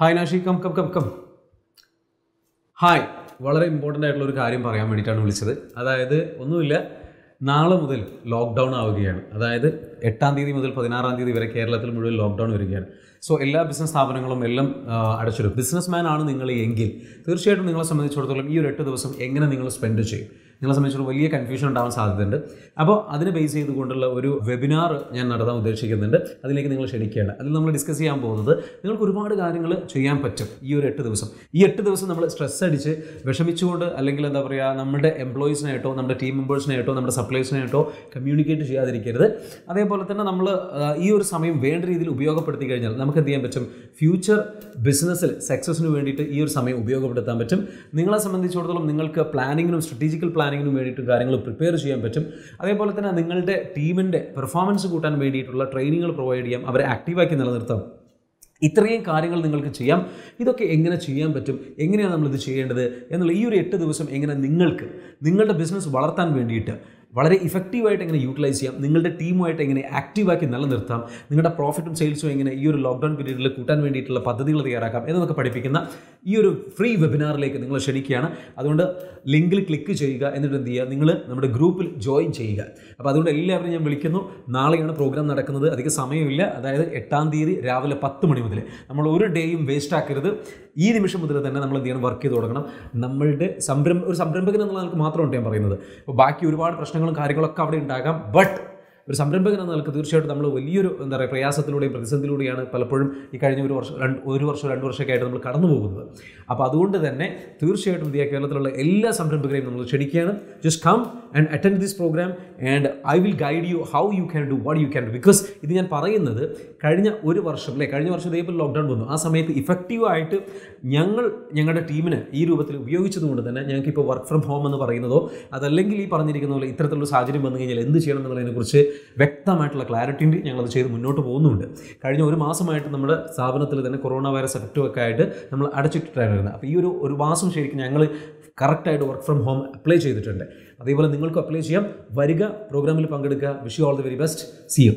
Hi നാഷി come come come come hi വളരെ important ആയിട്ടുള്ള ഒരു കാര്യം പറയാൻ വേണ്ടിയിട്ടാണ് വിളിച്ചത്. അതായത് ഒന്നുമില്ല നാളെ മുതൽ ലോക്ക്ഡൗൺ ആവുകയാണ്. അതായത് എട്ടാം തീയതി മുതൽ പതിനാറാം തീയതി വരെ കേരളത്തിൽ മുഴുവൻ ലോക്ക്ഡൗൺ വരികയാണ്. സോ എല്ലാ ബിസിനസ് സ്ഥാപനങ്ങളും എല്ലാം അടച്ചിടും. ബിസിനസ് മാൻ ആണ് നിങ്ങൾ എങ്കിൽ തീർച്ചയായിട്ടും നിങ്ങളെ സംബന്ധിച്ചിടത്തോളം ഈ ഒരു എട്ട് ദിവസം എങ്ങനെ നിങ്ങൾ സ്പെൻഡ് ചെയ്യും? നിങ്ങളെ സംബന്ധിച്ചിടത്തോളം വലിയ കൺഫ്യൂഷൻ ഉണ്ടാവാൻ സാധ്യതയുണ്ട്. അപ്പോൾ അതിനെ ബേസ് ചെയ്തുകൊണ്ടുള്ള ഒരു വെബിനാർ ഞാൻ നടത്താൻ ഉദ്ദേശിക്കുന്നുണ്ട്. അതിലേക്ക് നിങ്ങൾ ക്ഷണിക്കുകയാണ്. അതിൽ നമ്മൾ ഡിസ്കസ് ചെയ്യാൻ പോകുന്നത് നിങ്ങൾക്ക് ഒരുപാട് കാര്യങ്ങൾ ചെയ്യാൻ പറ്റും ഈ ഒരു എട്ട് ദിവസം. ഈ എട്ട് ദിവസം നമ്മൾ സ്ട്രെസ് അടിച്ച് വിഷമിച്ചുകൊണ്ട് അല്ലെങ്കിൽ എന്താ പറയുക നമ്മുടെ എംപ്ലോയീസിനായിട്ടോ നമ്മുടെ ടീം മെമ്പേഴ്സിനായിട്ടോ നമ്മുടെ സപ്ലൈസിനായിട്ടോ കമ്മ്യൂണിക്കേറ്റ് ചെയ്യാതിരിക്കരുത്. അതേപോലെ തന്നെ നമ്മൾ ഈ ഒരു സമയം വേണ്ട രീതിയിൽ ഉപയോഗപ്പെടുത്തി കഴിഞ്ഞാൽ നമുക്ക് എന്ത് ചെയ്യാൻ പറ്റും? ഫ്യൂച്ചർ ബിസിനസ്സിൽ സക്സസ്സിന് വേണ്ടിയിട്ട് ഈ ഒരു സമയം ഉപയോഗപ്പെടുത്താൻ പറ്റും. നിങ്ങളെ സംബന്ധിച്ചിടത്തോളം നിങ്ങൾക്ക് പ്ലാനിങ്ങിനും സ്ട്രാറ്റജിക്കൽ പ്ലാനിങ്ങിനും വേണ്ടിയിട്ട് കാര്യങ്ങൾ പ്രിപ്പയർ ചെയ്യാൻ പറ്റും. അതേപോലെ തന്നെ നിങ്ങളുടെ ടീമിന്റെ പെർഫോമൻസ് കൂട്ടാൻ വേണ്ടിയിട്ടുള്ള ട്രെയിനിങ്ങൾ പ്രൊവൈഡ് ചെയ്യാം. അവരെ ആക്റ്റീവാക്കി നിലനിർത്താം. ഇത്രയും കാര്യങ്ങൾ നിങ്ങൾക്ക് ചെയ്യാം. ഇതൊക്കെ എങ്ങനെ ചെയ്യാൻ പറ്റും? എങ്ങനെയാണ് നമ്മളിത് ചെയ്യേണ്ടത്? എന്നുള്ള ഈ ഒരു എട്ട് ദിവസം എങ്ങനെ നിങ്ങൾക്ക് നിങ്ങളുടെ ബിസിനസ് വളർത്താൻ വേണ്ടിയിട്ട് വളരെ ഇഫക്റ്റീവായിട്ട് എങ്ങനെ യൂട്ടിലൈസ് ചെയ്യാം നിങ്ങളുടെ ടീമുമായിട്ട് എങ്ങനെ ആക്റ്റീവാക്കി നിലനിർത്താം നിങ്ങളുടെ പ്രോഫിറ്റും സെയിൽസും എങ്ങനെ ഈ ഒരു ലോക്ക്ഡൗൺ പീരീഡിൽ കൂട്ടാൻ വേണ്ടിയിട്ടുള്ള പദ്ധതികൾ തയ്യാറാക്കാം എന്നൊക്കെ പഠിപ്പിക്കുന്ന ഈ ഒരു ഫ്രീ വെബിനാറിലേക്ക് നിങ്ങൾ ക്ഷണിക്കുകയാണ്. അതുകൊണ്ട് ലിങ്കിൽ ക്ലിക്ക് ചെയ്യുക എന്നിട്ട് എന്ത് ചെയ്യുക? നിങ്ങൾ നമ്മുടെ ഗ്രൂപ്പിൽ ജോയിൻ ചെയ്യുക. അപ്പോൾ അതുകൊണ്ട് എല്ലാവരും ഞാൻ വിളിക്കുന്നു. നാളെയാണ് പ്രോഗ്രാം നടക്കുന്നത്. അധികം സമയമില്ല. അതായത് എട്ടാം തീയതി രാവിലെ പത്ത് മണി മുതൽ നമ്മൾ ഒരു ഡേയും വേസ്റ്റ് ആക്കരുത്. ഈ നിമിഷം മുതൽ തന്നെ നമ്മൾ എന്ത് ചെയ്യണം? വർക്ക് ചെയ്ത് തുടങ്ങണം. നമ്മളുടെ സംരംഭ ഒരു സംരംഭകൻ എന്നുള്ള നമുക്ക് മാത്രമാണ് ഞാൻ പറയുന്നത്. അപ്പോൾ ബാക്കി ഒരുപാട് പ്രശ്നങ്ങളും കാര്യങ്ങളൊക്കെ അവിടെ ഉണ്ടാകാം. ബട്ട് ഒരു സംരംഭകൻ എന്ന നിലയ്ക്ക് തീർച്ചയായിട്ടും നമ്മൾ വലിയൊരു എന്താ പറയുക പ്രയാസത്തിലൂടെയും പ്രതിസന്ധിയിലൂടെയാണ് പലപ്പോഴും ഈ കഴിഞ്ഞ ഒരു വർഷം രണ്ട് ഒരു വർഷം രണ്ട് വർഷമൊക്കെ ആയിട്ട് നമ്മൾ കടന്നു പോകുന്നത്. അപ്പോൾ അതുകൊണ്ട് തന്നെ തീർച്ചയായിട്ടും ഇന്ത്യ കേരളത്തിലുള്ള എല്ലാ സംരംഭകരെയും നമ്മൾ ക്ഷണിക്കുകയാണ്. Just come and attend this program and I will guide you how you can do what you can do because ഇത് ഞാൻ പറയുന്നത് കഴിഞ്ഞ ഒരു വർഷം അല്ലേ? കഴിഞ്ഞ വർഷം ഇതേപോലെ ലോക്ക്ഡൗൺ വന്നു. ആ സമയത്ത് ഇഫക്റ്റീവായിട്ട് ഞങ്ങൾ ഞങ്ങളുടെ ടീമിന് ഈ രൂപത്തിൽ ഉപയോഗിച്ചതുകൊണ്ട് തന്നെ ഞങ്ങൾക്ക് ഇപ്പോൾ വർക്ക് ഫ്രം ഹോം എന്ന് പറയുന്നതോ അതല്ലെങ്കിൽ ഈ പറഞ്ഞിരിക്കുന്ന പോലെ ഇത്തരത്തിലുള്ള സാഹചര്യം വന്നു കഴിഞ്ഞാൽ എന്ത് ചെയ്യണം എന്നുള്ളതിനെക്കുറിച്ച് വ്യക്തമായിട്ടുള്ള ക്ലാരിറ്റി ഉണ്ട് ഞങ്ങളത് ചെയ്ത് മുന്നോട്ട് പോകുന്നുണ്ട്. കഴിഞ്ഞ ഒരു മാസമായിട്ട് നമ്മുടെ സ്ഥാപനത്തിൽ തന്നെ കൊറോണ വൈറസ് എഫക്റ്റും ഒക്കെ ആയിട്ട് നമ്മൾ അടച്ചിട്ടിട്ടായിരുന്നു അപ്പോൾ ഈ ഒരു ഒരു മാസം ശരിക്കും ഞങ്ങൾ കറക്റ്റായിട്ട് വർക്ക് ഫ്രം ഹോം അപ്ലൈ ചെയ്തിട്ടുണ്ട്. അതേപോലെ നിങ്ങൾക്കും അപ്ലൈ ചെയ്യാം. വരിക പ്രോഗ്രാമിൽ പങ്കെടുക്കുക. Wish you all the very best see you